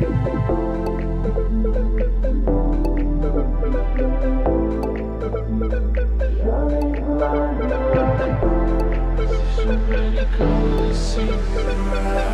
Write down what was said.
Really cool to see you around.